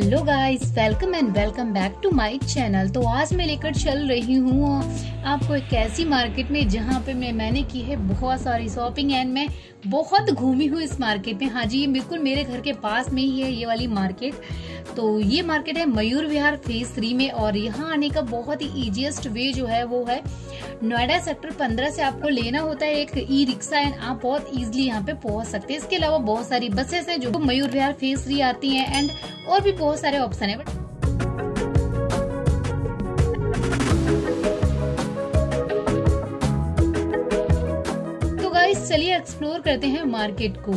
Hello guys welcome and welcome back to my channel तो आज मैं लेकर चल रही हूँ, आपको एक ऐसी मार्केट में जहाँ पे मैं, मैंने की है बहुत सारी शॉपिंग एंड मैं बहुत घूमी हूँ इस मार्केट में। हाँ जी, ये बिल्कुल मेरे घर के पास में ही है ये वाली मार्केट तो ये मार्केट है मयूर विहार फ़ेज़ थ्री में और यहाँ आने का बहुत ही इजिएस्ट वे जो है वो है नोएडा सेक्टर 15 से आपको लेना होता है एक ई रिक्शा एंड आप बहुत इजिली यहाँ पे पहुँच सकते हैं। इसके अलावा बहुत सारी बसेस हैं जो मयूर विहार फ़ेज़ थ्री आती हैं एंड और भी बहुत सारे ऑप्शन है। गाइस चलिए एक्सप्लोर करते हैं मार्केट को।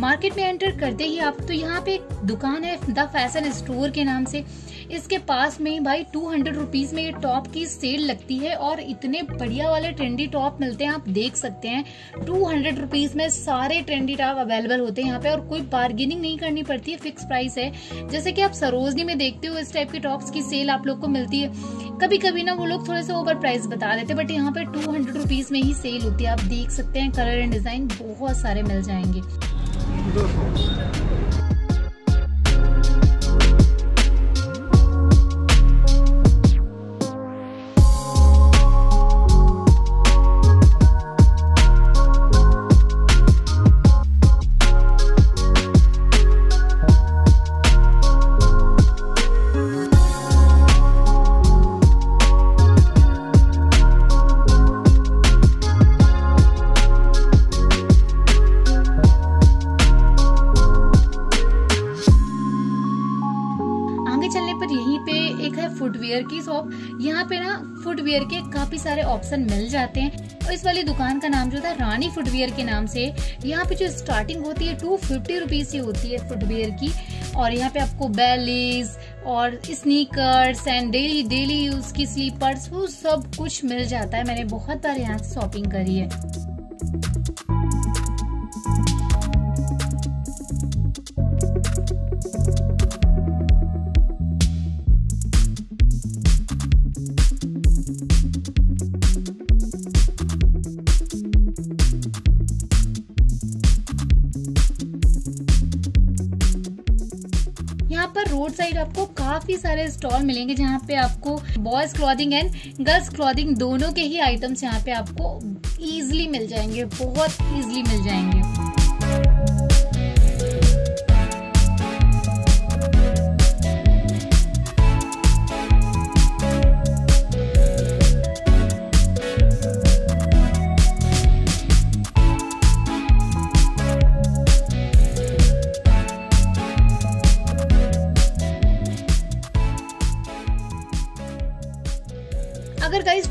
मार्केट में एंटर करते ही आप तो यहाँ पे एक दुकान है द फ़ैशन स्टोर के नाम से। इसके पास में भाई टू हंड्रेड रुपीज़ में ये टॉप की सेल लगती है और इतने बढ़िया वाले ट्रेंडी टॉप मिलते हैं, आप देख सकते हैं। टू हंड्रेड रुपीज़ में सारे ट्रेंडी टॉप अवेलेबल होते हैं यहाँ पे और कोई बार्गेनिंग नहीं करनी पड़ती है फिक्स प्राइस है। जैसे कि आप सरोजनी में देखते हो, इस टाइप के टॉप्स की सेल आप लोग को मिलती है। कभी कभी ना वो लोग थोड़े से ओवर प्राइस बता देते बट यहाँ पे टू हंड्रेड रुपीज़ में ही सेल होती है। आप देख सकते हैं कलर एंड डिज़ाइन बहुत सारे मिल जाएँगे। ऑप्शन मिल जाते हैं। और इस वाली दुकान का नाम जो था, रानी फुटवेयर के नाम से, यहाँ पे जो स्टार्टिंग होती है टू फिफ्टी रुपीज़ से होती है फुटवेयर की। और यहाँ पे आपको बेलीज और sneakers and daily daily use की स्लीपर्स वो सब कुछ मिल जाता है। मैंने बहुत बार यहाँ से शॉपिंग करी है। काफ़ी सारे स्टॉल मिलेंगे जहाँ पे आपको boys clothing and girls clothing दोनों के ही आइटम्स यहाँ पे आपको इजिली मिल जाएँगे, बहुत ईजिली मिल जाएँगे।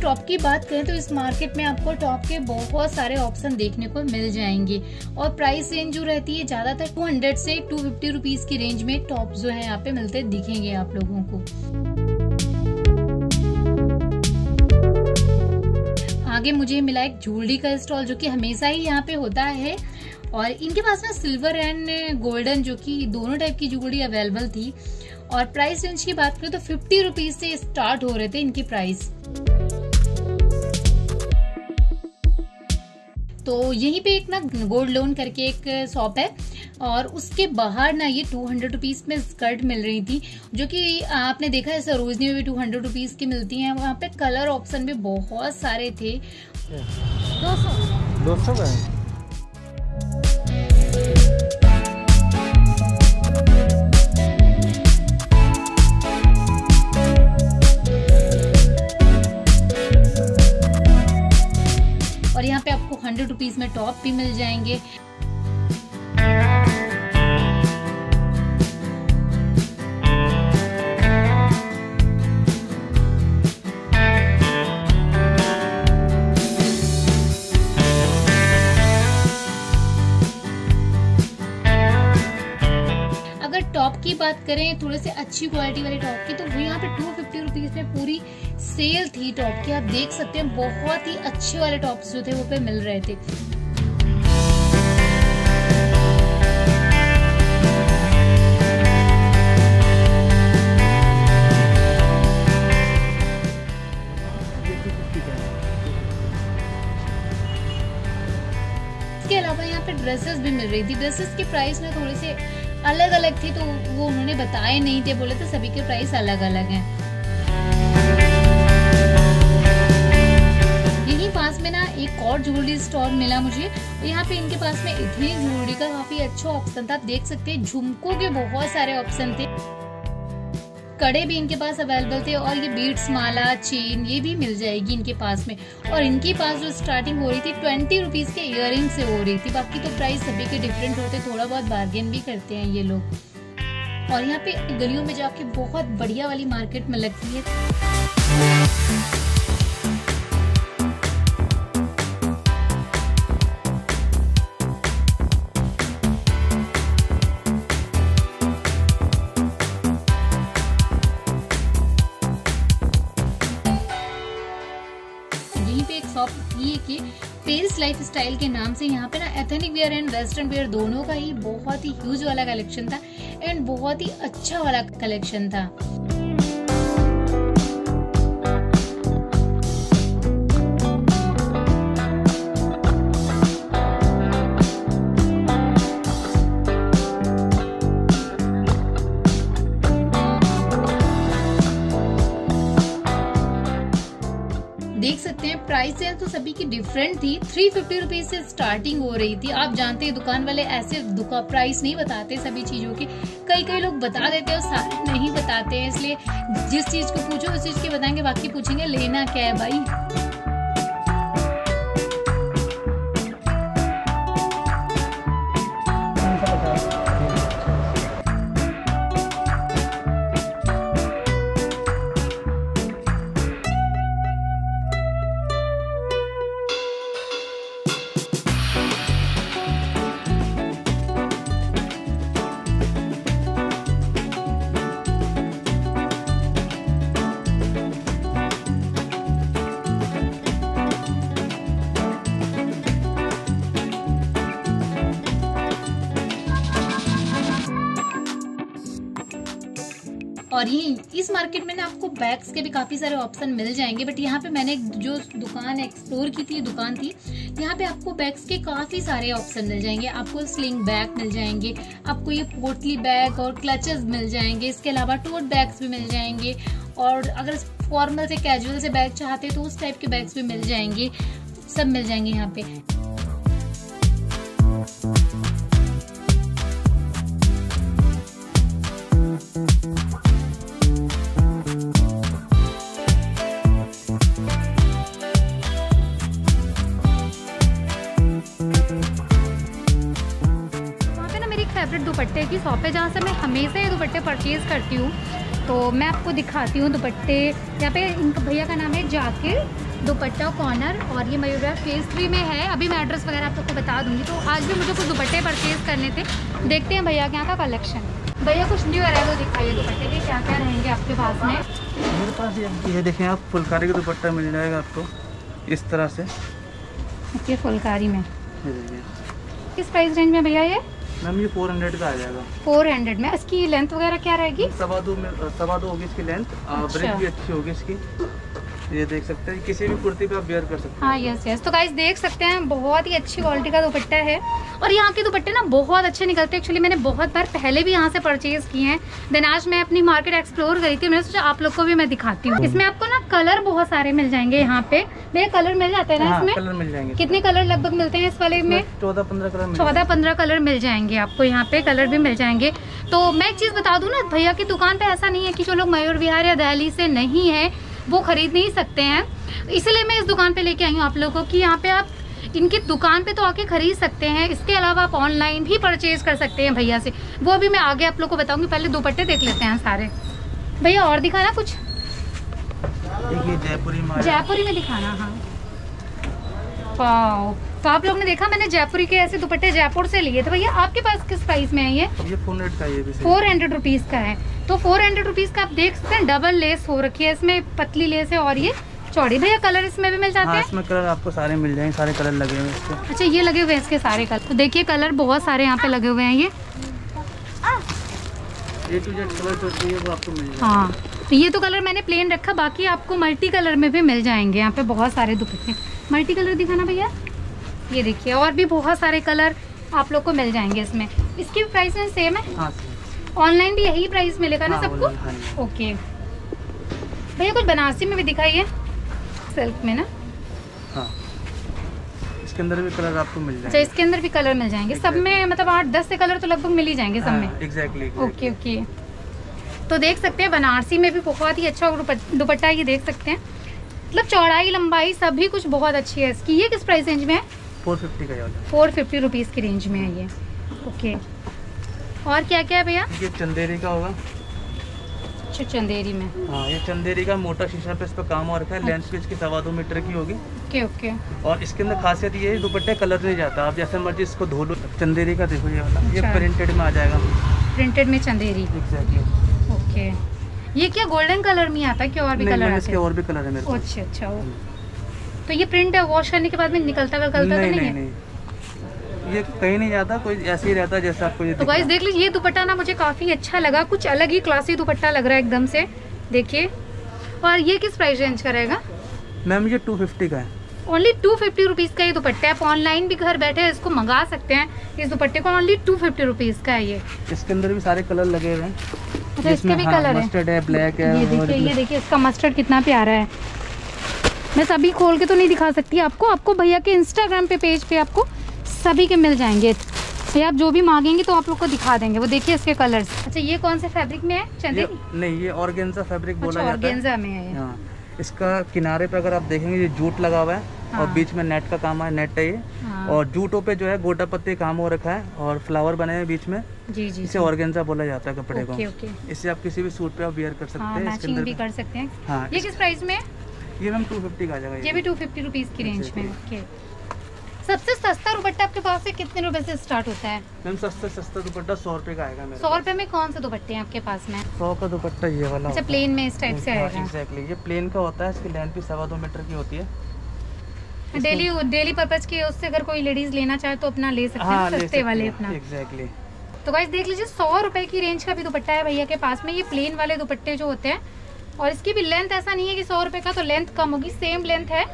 टॉप की बात करें तो इस मार्केट में आपको टॉप के बहुत सारे ऑप्शन देखने को मिल जाएँगे। और प्राइस रेंज जो रहती है, ज़्यादातर 200 से 250 रुपीस की रेंज में टॉप जो है यहाँ पे मिलते दिखेंगे आप लोगों को। आगे मुझे मिला एक ज्वेलरी का स्टॉल जो कि हमेशा ही यहाँ पे होता है। और इनके पास ना सिल्वर एंड गोल्डन जो कि दोनों टाइप की ज्वेलरी अवेलेबल थी। और प्राइस रेंज की बात करें तो फिफ्टी रुपीज़ से स्टार्ट हो रहे थे इनकी प्राइस तो यहीं पे एक ना गोल्ड लोन करके एक शॉप है और उसके बाहर ना ये टू हंड्रेड रुपीज़ में स्कर्ट मिल रही थी जो कि आपने देखा है सरोजनी में भी टू हंड्रेड रुपीज़ की मिलती हैं। वहाँ पे कलर ऑप्शन भी बहुत सारे थे। दो सौ। दो सौ हंड्रेड रुपीज़ में टॉप भी मिल जाएँगे। अगर टॉप की बात करें, थोड़े से अच्छी क्वालिटी वाले टॉप की तो वो यहाँ पे टू फिफ्टी रुपीज़ में पूरी सेल थी टॉप की। आप देख सकते हैं, बहुत ही अच्छे वाले टॉप्स जो थे, वो पे मिल रहे थे। इसके अलावा यहाँ पे ड्रेसेस भी मिल रही थी। ड्रेसेस के प्राइस ना थोड़े से अलग अलग थे तो वो उन्होंने बताए नहीं थे, बोले तो सभी के प्राइस अलग अलग हैं। में ना एक और ज्वेलरी स्टोर मिला मुझे। यहाँ पे इनके पास में इतनी ज्वेलरी का काफ़ी अच्छा ऑप्शन था। आप देख सकते हैं, झुमकों के बहुत सारे ऑप्शन थे। कड़े भी इनके पास अवेलेबल थे और ये बीट्स माला चेन ये भी मिल जाएगी इनके पास में। और इनके पास जो स्टार्टिंग हो रही थी ट्वेंटी रुपीज़ के इयर से हो रही थी। बाकी तो प्राइस सभी के डिफरेंट होते थोड़ा बहुत बार्गेन भी करते हैं ये लोग। और यहाँ पे गलियों में जाके बहुत बढ़िया वाली मार्केट में लगती है। स्टाइल के नाम से यहाँ पे ना ethnic wear and western wear दोनों का ही बहुत ही ह्यूज वाला कलेक्शन था एंड बहुत ही अच्छा वाला कलेक्शन था। प्राइस तो सभी की डिफरेंट थी। थ्री फिफ्टी रुपीज़ से स्टार्टिंग हो रही थी। आप जानते हैं, दुकान वाले ऐसे दुकान प्राइस नहीं बताते सभी चीज़ों के। कई कई लोग बता देते हैं और सारे नहीं बताते हैं, इसलिए जिस चीज़ को पूछो, उस चीज़ के बताएँगे, बाकी पूछेंगे, लेना क्या है भाई? और ये इस मार्केट में ना आपको बैग्स के भी काफ़ी सारे ऑप्शन मिल जाएँगे बट यहाँ पे मैंने जो दुकान एक्सप्लोर की थी दुकान थी, यहाँ पे आपको बैग्स के काफ़ी सारे ऑप्शन मिल जाएँगे। आपको स्लिंग बैग मिल जाएँगे, आपको ये पोटली बैग और क्लचेस मिल जाएँगे, इसके अलावा टोट बैग्स भी मिल जाएँगे, और अगर फॉर्मल से कैजुअल से बैग चाहते तो उस टाइप के बैग्स भी मिल जाएँगे, सब मिल जाएँगे यहाँ पे। शॉप है जहाँ से मैं हमेशा ये दुपट्टे परचेज़ करती हूँ। तो मैं आपको दिखाती हूँ दुपट्टे। यहाँ पे इनका भैया का नाम है जाकिर दुपट्टा कॉर्नर और ये मयूरा फेस थ्री में है। अभी मैं एड्रेस वगैरह आप सबको बता दूँगी। तो आज भी मुझे कुछ दुपट्टे परचेज़ करने थे। देखते हैं भैया के यहाँ का कलेक्शन भैया कुछ न्यू तो दिखाइए दुपट्टे के। क्या क्या रहेंगे आपके पास में? मेरे पास ये देखें आप फुलकारी का दुपट्टा मिल जाएगा आपको। इस तरह से। ये फुलकारी में। किस प्राइस रेंज में भैया ये? मैम ये फोर हंड्रेड का आ जाएगा। फोर हंड्रेड में? इसकी लेंथ वगैरह क्या रहेगी? सवा दो में सवा दो होगी इसकी लेंथ अच्छा। ब्रेक भी अच्छी होगी इसकी। ये देख सकते हैं किसी भी कुर्ती पे आप वेयर कर सकते हैं हाँ। यस यस तो गाइस देख सकते हैं बहुत ही अच्छी क्वालिटी का दुपट्टा है। और यहाँ के दुपट्टे ना बहुत अच्छे निकलते हैं। एक्चुअली मैंने बहुत बार पहले भी यहाँ से परचेज किए हैं। देन आज मैं अपनी मार्केट एक्सप्लोर करी थी। मैंने सोचा आप लोग को भी मैं दिखाती हूँ। इसमें आपको ना कलर बहुत सारे मिल जाएँगे यहाँ पे। भैया कलर मिल जाते हैं ना हाँ, इसमें? कलर मिल जाएँगे कितने कलर लगभग मिलते हैं इस वाले में? चौदह पंद्रह कलर चौदह पंद्रह कलर मिल जाएँगे आपको यहाँ पे। कलर भी मिल जाएँगे। तो मैं एक चीज़ बता दू ना भैया की दुकान पे ऐसा नहीं है की जो लोग मयूर विहार या दहली से नहीं है। वो खरीद नहीं सकते हैं। इसलिए मैं इस दुकान पे लेके आई हूँ आप लोगों को। कि यहाँ पे आप इनकी दुकान पे तो आके खरीद सकते हैं। इसके अलावा आप ऑनलाइन भी परचेज कर सकते हैं भैया से। वो भी मैं आगे आप लोग को बताऊँगी। पहले दुपट्टे देख लेते हैं सारे। भैया और दिखाना कुछ? जयपुरी जयपुरी में दिखाना हाँ। पाओ तो आप लोग ने देखा मैंने जयपुरी के ऐसे दुपट्टे जयपुर से लिए थे। भैया आपके पास किस प्राइस में है ये? फोर हंड्रेड का ये फोर हंड्रेड रुपीज़ का है। तो फोर हंड्रेड रुपीज़ का आप देख सकते हैं डबल लेस हो रखी है इसमें पतली लेस है और ये चौड़ी। भैया कलर इसमें भी मिल जाते हैं हाँ, इसमें कलर आपको सारे मिल जाएँगे सारे कलर लगे हुए हैं अच्छा ये लगे हुए हैं इसके सारे कलर तो देखिए कलर बहुत सारे यहाँ पे लगे हुए हैं ये। हाँ तो ये तो कलर मैंने प्लेन रखा बाकी आपको मल्टी कलर में भी मिल जाएँगे। यहाँ पे बहुत सारे दुपट्टे मल्टी कलर दिखाना भैया? ये देखिए और भी बहुत सारे कलर आप लोग को मिल जाएँगे इसमें। इसकी प्राइस में सेम है? हाँ ऑनलाइन भी यही प्राइस मिलेगा ना हाँ, सबको? हाँ। ओके। भैया कुछ बनारसी में भी दिखाइए। सिल्क में ना। हाँ। इसके अंदर भी कलर आपको मिल अच्छा जाएँगे इसके अंदर भी कलर मिल जाएँगे। सब में मतलब आठ दस से कलर तो लगभग मिल ही जाएँगे सब में। Exactly okay okay. तो देख सकते हैं बनारसी में भी बहुत ही अच्छा दुपट- दुपट्टा ये देख सकते हैं। मतलब चौड़ाई लंबाई सभी कुछ बहुत अच्छी है। इसकी ये किस प्राइस रेंज में है? फोर फिफ्टी का फोर फिफ्टी रुपीज़ की रेंज में है ये। ओके। और क्या क्या है भैया? ये चंदेरी का होगा। अच्छा चंदेरी में। हाँ ये चंदेरी का मोटा शीशा पे इस पर काम हो रखा है। भी इसकी सवा दो मीटर की होगी। Okay okay. और इसके अंदर खासियत ये है दुपट्टे कलर नहीं जाता। आप जैसे मर्ज़ी इसको धो लो। चंदेरी का देखो ये वाला। ये अच्छा। प्रिंटेड में आ जाएगा। प्रिंटेड में चंदेरी। Exactly okay. ये क्या गोल्डन कलर में आता है? क्या और भी कलर आते इसके हैं? और भी कलर है मेरे अच्छा अच्छा तो ये प्रिंट वॉश करने के बाद में निकलता वकलता तो नहीं है? नहीं। ये कहीं नहीं जाता कोई ऐसे ही रहता है जैसा आपको ये तो गाइस देख लीजिए ये दुपट्टा ना मुझे काफ़ी अच्छा लगा। कुछ अलग ही क्लासी दुपट्टा लग रहा है एकदम से। देखिए। और ये किस प्राइस रेंज का रहेगा? मैम ये टू फिफ्टी का है। ओनली टू फिफ्टी रुपीज़ का ये दुपट्टा है। आप ऑनलाइन भी घर बैठे इसको मंगा सकते हैं। इस दुपट्टे को ओनली टू फिफ्टी रुपीज़ का है ये। इसके अंदर भी सारे कलर लगे हुए हैं। अच्छा इसके भी कलर है। मस्टर्ड है ब्लैक है ये देखिए ये देखिए इसका मस्टर्ड कितना प्यारा है। मैं सभी खोल के तो नहीं दिखा सकती आपको। आपको भैया के इंस्टाग्राम पे पेज पे आपको सभी के मिल जाएँगे। ये आप जो भी मांगेंगे तो आप लोग को दिखा देंगे। वो देखिए इसके कलर्स अच्छा ये कौन से फैब्रिक में है चंदेरी नहीं? ये ऑर्गेन्जा फैब्रिक बोला अच्छा जाता है। में है हाँ इसका किनारे पे अगर आप देखेंगे ये जूट लगा हुआ है हाँ। और। बीच में नेट का काम है नेट है ये। हाँ। और जूटों पे जो है गोटा पत्ती काम हो रखा है और फ्लावर बने हैं बीच में। जी जी इसे ऑर्गेन्जा बोला जाता है कपड़े ओके को। ओके इसे आप किसी भी सूट पे आप वियर कर सकते हाँ हैं इसके मैचिंग अंदर भी कर सकते हैं। हाँ ये किस प्राइस में ये मैम टू फिफ्टी का आ जाएगा ये भी टू फिफ्टी रुपीज़ की रेंज अच्छा, में सबसे सस्ता दुपट्टा आपके पास से कितने रुपए से स्टार्ट होता है? मैम सस्ता सस्ता दुपट्टा सौ रुपए का आएगा सौ रुपए में कौन से दुपट्टे हैं आपके पास में? सौ का दुपट्टा ये वाला अच्छा प्लेन में इस टाइप से आएगा। एग्जैक्टली ये प्लेन का होता है इसकी लेंथ भी सवा दो मीटर की होती है। डेली डेली पर्पज के उससे अगर कोई लेडीज़ लेना चाहे तो अपना ले सकते हाँ हैं सस्ते वाले अपना। एग्जैक्टली तो गाइस देख लीजिए सौ रुपए की रेंज का भी दुपट्टा है भैया के पास में। ये प्लेन वाले दुपट्टे जो होते हैं और इसकी भी लेंथ ऐसा नहीं है कि सौ रुपए का तो लेंथ कम होगी सेम लेंथ है।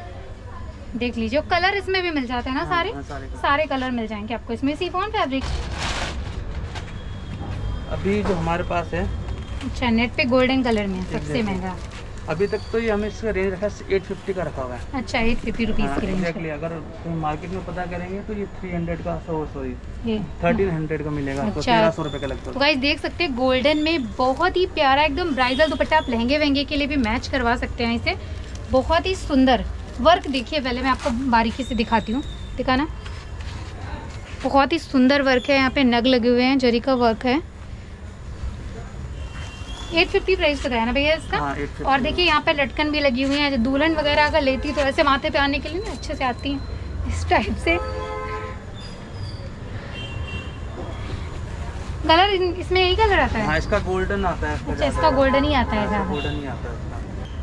देख लीजिए कलर इसमें भी मिल जाते हैं ना हाँ, सारे? हाँ, सारे colour। सारे कलर मिल जाएँगे आपको। इसमें सीफोन फैब्रिक अभी जो हमारे पास है। अच्छा नेट पे गोल्डन कलर में सबसे महँगा। अभी तक तो ये हमें इसका रेंज रखा है एट फिफ्टी का रखा हुआ है। अच्छा एट फिफ्टी रुपीज़ की रेंज अगर कहीं मार्केट में पता करेंगे तो ये थ्री हंड्रेड का सॉरी ये। थर्टीन हंड्रेड का मिलेगा आपको अच्छा। तेरह सौ रुपये का लगता है। तो गाइस देख सकते हैं गोल्डन में बहुत ही प्यारा एकदम ब्राइडल दुपट्टा आप लहंगे वहंगे के लिए भी मैच करवा सकते हैं इसे। बहुत ही सुंदर। वर्क देखिए पहले मैं आपको बारीकी से दिखाती हूँ। दिखाना बहुत ही सुंदर वर्क है यहाँ पे नग लगे हुए हैं जरी का वर्क है। 850 प्राइस बताया ना भैया इसका? हाँ, और देखिए यहाँ पे लटकन भी लगी हुई है दुल्हन वगैरह अगर लेती तो ऐसे माथे पे आने के लिए ना अच्छे से आती हैं। इस टाइप से। कलर इसमें यही कलर आता है? हाँ इसका गोल्डन आता है अच्छा इसका गोल्डन ही आता है गोल्डन ही आता है।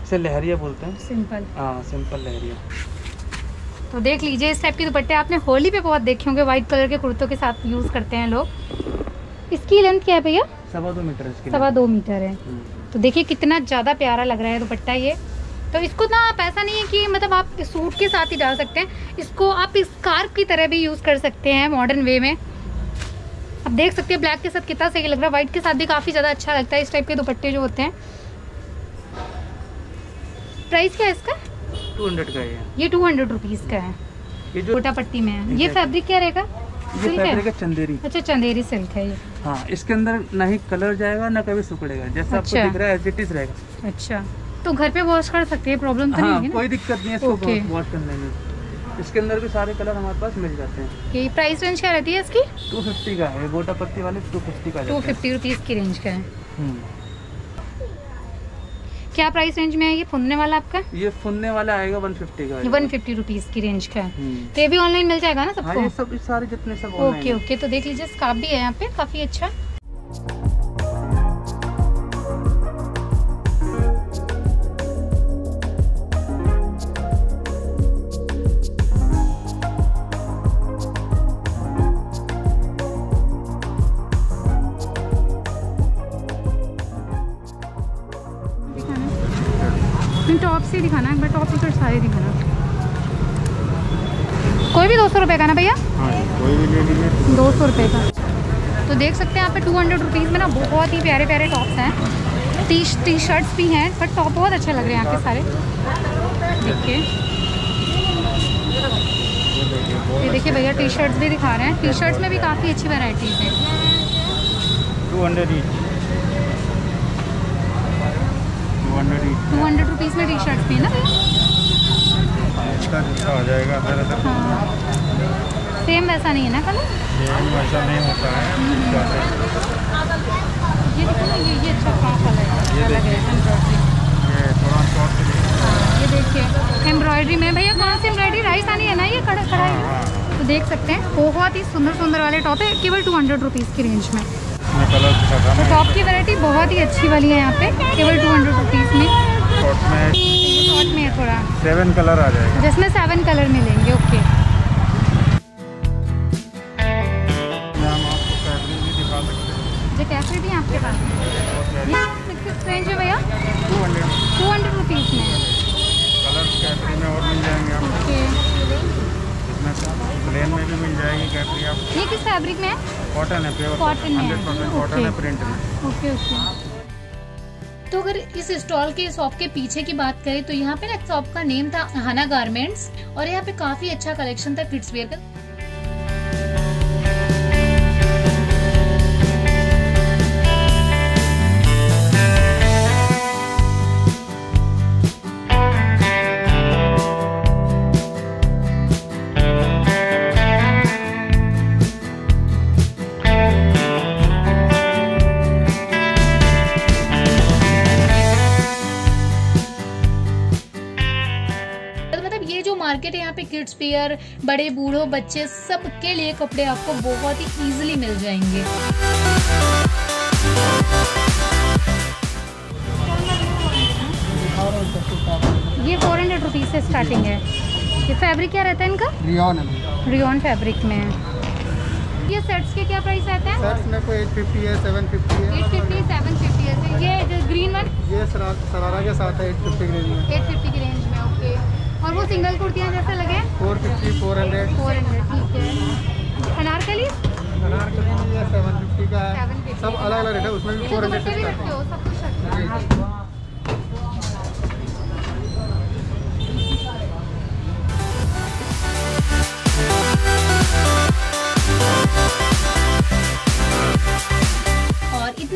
इसे लहरिया बोलते हैं। सिंपल। हाँ सिंपल लहरिया। तो देख लीजिए इस टाइप के दुपट्टे आपने होली पे बहुत देखे होंगे व्हाइट कलर के कुर्तों के साथ यूज़ करते हैं लोग। इसकी लेंथ क्या है भैया? सवा दो मीटर इसकी सवा दो मीटर है। हम्म। तो देखिए कितना ज़्यादा प्यारा लग रहा है दुपट्टा ये। तो इसको ना आप ऐसा नहीं है कि मतलब आप सूट के साथ ही डाल सकते हैं। इसको आप स्कार्फ की तरह भी यूज़ कर सकते हैं मॉडर्न वे में। आप देख सकते हैं ब्लैक के साथ कितना सही लग रहा है व्हाइट के साथ भी काफ़ी ज़्यादा अच्छा लगता है इस टाइप के दुपट्टे जो होते हैं। प्राइस क्या है इसका? टू हंड्रेड का ये। ये टू हंड्रेड रुपीज़ का है। ये जो कोटा पट्टी में है। ये फैब्रिक क्या रहेगा? ये फैब्रिक है? है चंदेरी। अच्छा चंदेरी सिल्क है ये। हाँ इसके अंदर ना ही कलर जाएगा ना कभी सुकड़ेगा जैसा अच्छा। आपको दिख रहा है एज इट इज़ रहेगा। अच्छा। तो घर पे वॉश कर सकते हैं प्रॉब्लम तो नहीं हाँ होगी ना? कोई दिक्कत नहीं है इसको वॉश करने में इसके अंदर भी सारे कलर हमारे पास मिल जाते हैं। कि प्राइस रेंज क्या रहती है इसकी? टू का है गोटा पत्ती वाले टू फिफ्टी का टू फिफ्टी रुपीज़ की रेंज का है। हम्म। क्या प्राइस रेंज में है ये फुनने वाला आपका? ये फुनने वाला आएगा वन फिफ्टी का वन फिफ्टी रुपीज़ की रेंज का है। हम्म। तो ये भी ऑनलाइन मिल जाएगा ना सबको हाँ ये सब सारे जितने सब ओके ओके तो देख लीजिए स्कार्फ भी है यहाँ पे काफ़ी अच्छा। से दिखाना एक बार टॉप टी शर्ट सारे दिखाना। कोई भी दो सौ रुपये का ना भैया? हाँ दो सौ रुपये का। तो देख सकते हैं यहाँ पे टू हंड्रेड रुपीज़ में ना बहुत ही प्यारे प्यारे टॉप्स हैं। टी टी शर्ट्स भी हैं बट टॉप बहुत अच्छे लग रहे हैं यहाँ के सारे। देखिए। ये देखिए भैया टी शर्ट्स भी दिखा रहे हैं। टी शर्ट्स में भी काफ़ी अच्छी वैरायटीज़ हैं। Two hundred two hundred rupees में। टी शर्ट्स भी ना? इसका हो जाएगा दरअसल हाँ। सेम वैसा नहीं है ना कलर? सेम वैसा नहीं होता है। ये देखो ना ये ये अच्छा कहाँ कलर है। रहा है ये थोड़ा शॉर्ट ये देखिए। एम्ब्रॉयडरी में भैया कहाँ से एम्ब्रॉयडरी राजस्थानी है ना ये? कढ़ा कढ़ाई में? तो देख सकते हैं। बहुत ही सुंदर सुंदर वाले टॉप है। केवल टू हंड्रेड रुपीज़ की रेंज में। कलर तो टॉप की वैरायटी बहुत ही अच्छी वाली है यहाँ पे केवल टू हंड्रेड रुपीज़ में। शॉर्ट में शॉर्ट में थोड़ा। सेवन कलर आ जाएगा। जिसमें सेवन कलर मिलेंगे ओके आपको फैब्रिक भी आपके पास। किस रेंज है भैया? Two hundred two hundred rupees में। कलर कैटरी में और मिल जाएँगे ओके इसमें प्लेन में भी मिल जाएगी कैटरी आप ये किस फैब्रिक में है? कॉटन है प्योर कॉटन में है। हंड्रेड परसेंट कॉटन है प्रिंट में। Okay okay. तो अगर इस स्टॉल के शॉप के पीछे की बात करें तो यहाँ पे ना शॉप का नेम था हाना गारमेंट्स और यहाँ पे काफ़ी अच्छा कलेक्शन था किड्स वेयर का। किड्स वेयर बड़े बूढ़ो बच्चे सबके लिए कपड़े आपको बहुत ही इजीली मिल जाएँगे। ये फोर हंड्रेड रुपीज़ से स्टार्टिंग है। ये फैब्रिक क्या रहता है इनका? रियॉन रियॉन फैब्रिक में है। ये सेट्स के क्या प्राइस रहते हैं? सर्ट्स में कोई 850 है 750 है। एट फिफ्टी सेवन फिफ्टी है। ये जो ग्रीन वन ये सरारा के साथ है 850 की रेंज में एट फिफ्टी की रेंज और वो सिंगल कुर्तियाँ जैसे लगे? Four fifty four hundred. Four hundred ठीक है। अनारकली अनारकली सेवन फिफ्टी का है। सब अलग अलग रेट है उसमें भी फोर तो 400 दुपट्टे से भी स्टार्ट रखते है। हो सब कुछ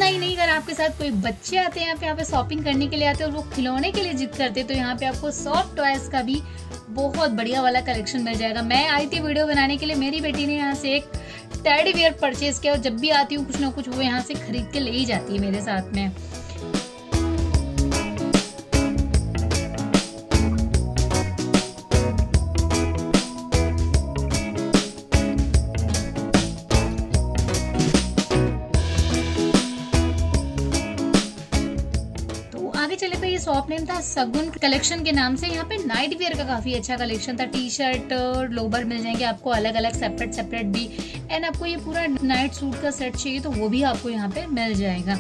इतना ही नहीं, अगर आपके साथ कोई बच्चे आते हैं यहाँ पे यहाँ पे शॉपिंग करने के लिए आते हैं और वो खिलौने के लिए जिद करते हैं तो यहाँ पे आपको सॉफ्ट टॉयज का भी बहुत बढ़िया वाला कलेक्शन मिल जाएगा। मैं आई थी वीडियो बनाने के लिए, मेरी बेटी ने यहाँ से एक टेडी वेयर परचेज किया और जब भी आती हूँ, कुछ ना कुछ वो यहाँ से खरीद के ले ही जाती है मेरे साथ में। नेम था सगुन कलेक्शन के नाम से। यहाँ पे नाइट वेयर का काफ़ी अच्छा कलेक्शन था। टी शर्ट और लोबर मिल जाएँगे आपको अलग अलग सेपरेट सेपरेट भी। एंड आपको ये पूरा नाइट सूट का सेट चाहिए तो वो भी आपको यहाँ पे मिल जाएगा।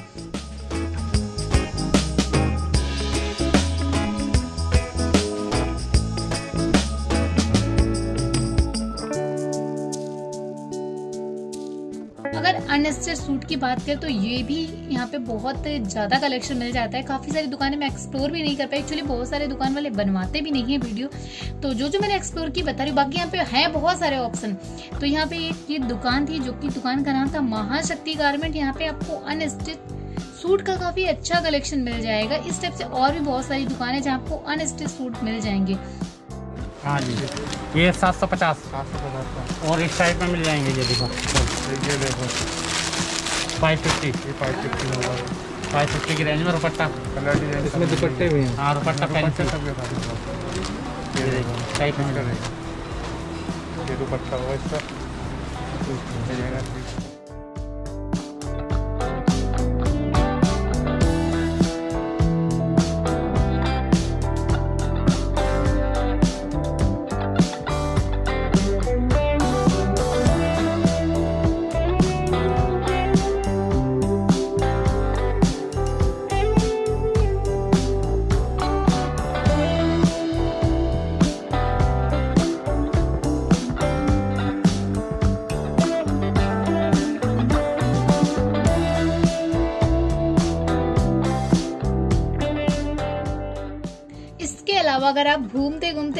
सूट की बात करें तो ये भी यहाँ पे बहुत ज़्यादा कलेक्शन मिल जाता है। काफ़ी सारी दुकानें मैं एक्सप्लोर भी नहीं कर पाई। एक्चुअली बहुत सारे दुकान वाले बनवाते भी नहीं है वीडियो तो जो जो मैंने एक्सप्लोर की बता रही हूँ बाकी यहाँ पे है बहुत सारे ऑप्शन तो यहाँ पे एक ये दुकान थी जो कि दुकान का नाम था महाशक्ति गारमेंट यहाँ पे आपको अनस्टिच सूट का काफ़ी अच्छा कलेक्शन मिल जाएगा। इस टाइप से और भी बहुत सारी दुकान है जहाँ आपको अनस्टिच सूट मिल जाएँगे। हाँ जी। ये सात सौ पचास। सात सौ पचास और इस टाइप में मिल जाएँगे ये देखो। ये देखो। फाइव फिफ्टी ये फाइव फिफ्टी होगा फाइव फिफ्टी की रेंज में कलर डिज़ाइन इसमें दुपट्टे भी हैं। हाँ रुपट्टा दुपट्टे पेंसिल सबके साथ ये दुपट्टा होगा इसका।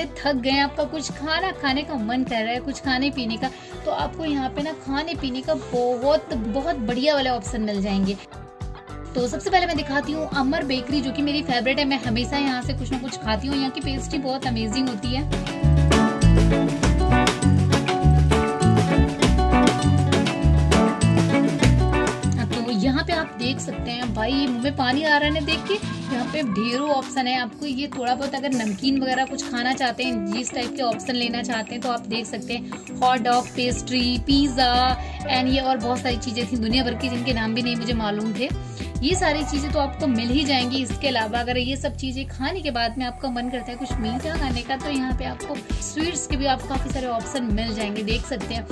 घूमते थक गए आपका कुछ खाना, खाने का मन कर रहा है, कुछ खाने पीने का तो आपको यहाँ पे ना खाने पीने का बहुत बहुत बढ़िया वाले ऑप्शन मिल जाएँगे। तो सबसे पहले मैं दिखाती हूँ अमर बेकरी, जो कि मेरी फेवरेट है। मैं हमेशा यहाँ से कुछ ना कुछ खाती हूँ। यहाँ की पेस्ट्री बहुत अमेजिंग होती है। आप देख सकते हैं। भाई, मुँह में पानी आ रहा है देख के। यहाँ पे ढेरों ऑप्शन है। आपको ये थोड़ा बहुत अगर नमकीन वगैरह कुछ खाना चाहते हैं जिस टाइप के ऑप्शन लेना चाहते हैं तो आप देख सकते हैं। Hot dog pastry pizza and ये और बहुत सारी चीज़ें थी दुनिया भर की जिनके नाम भी नहीं मुझे मालूम थे। ये सारी चीज़ें तो आपको मिल ही जाएँगी। इसके अलावा अगर ये सब चीज़ें खाने के बाद में आपका मन करता है कुछ मीठा खाने का तो यहाँ पे आपको स्वीट्स के भी आपको काफ़ी सारे ऑप्शन मिल जाएँगे, देख सकते हैं।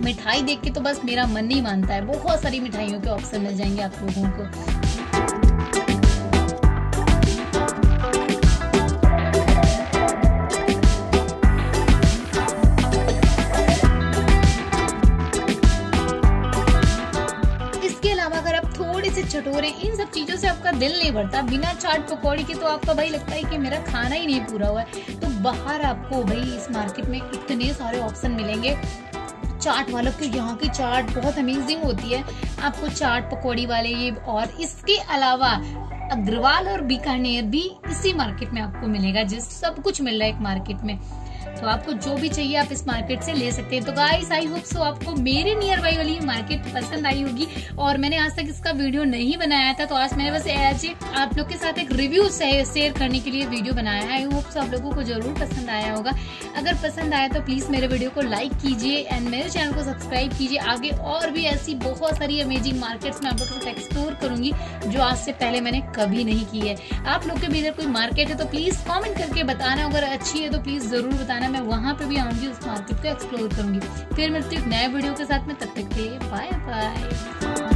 मिठाई देख के तो बस मेरा मन नहीं मानता है। बहुत सारी मिठाइयों के ऑप्शन मिल जाएँगे आप लोगों को। थोड़े से चटोरे, इन सब चीज़ों से आपका दिल नहीं भरता, बिना चाट पकौड़ी के तो आपका भाई लगता है कि मेरा खाना ही नहीं पूरा हुआ है। तो बाहर आपको भाई इस मार्केट में इतने सारे ऑप्शन मिलेंगे। चाट वालों के यहाँ की चाट बहुत अमेजिंग होती है। आपको चाट, पकौड़ी वाले, ये और इसके अलावा अग्रवाल और बीकानेर भी इसी मार्केट में आपको मिलेगा। जिस सब कुछ मिल रहा है एक मार्केट में। तो आपको जो भी चाहिए आप इस मार्केट से ले सकते हैं। तो गाइस आई होप सो आपको मेरे नियर बाई वाली मार्केट पसंद आई होगी। और मैंने आज तक इसका वीडियो नहीं बनाया था तो आज मैंने बस एज आप लोग के साथ एक रिव्यू शेयर करने के लिए वीडियो बनाया आई होप सो आप लोगों को ज़रूर पसंद आया होगा। अगर पसंद आया तो प्लीज़ मेरे वीडियो को लाइक कीजिए एंड मेरे चैनल को सब्सक्राइब कीजिए। आगे और भी ऐसी बहुत सारी अमेजिंग मार्केट्स में आप लोग के एक्सप्लोर करूँगी, जो आज से पहले मैंने कभी नहीं की है। आप लोग के भी इधर कोई मार्केट है तो प्लीज़ कॉमेंट करके बताना। अगर अच्छी है तो प्लीज़ ज़रूर बताना। मैं वहाँ पर भी आऊँगी, उस मार्केट को एक्सप्लोर करूँगी। फिर मिलती हूँ नए वीडियो के साथ में, तब तक के लिए बाय बाय